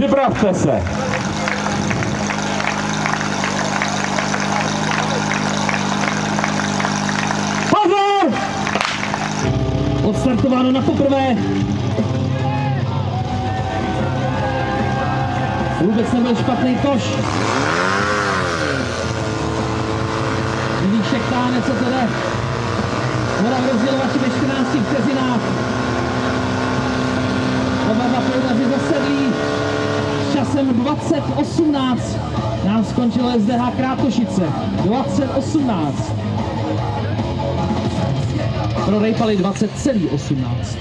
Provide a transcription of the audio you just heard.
Připravte se. Pozor! Odstartováno na poprvé. Vůbec nebyl špatný koš. Ježíšek táhne, co to jde. Hora v rozdělovači ve 14 vteřinách. Oba dva pildaři zasedlí časem 2018 nám skončilo SDH Krátošice. 2018. Pro Rejpaly 20,18.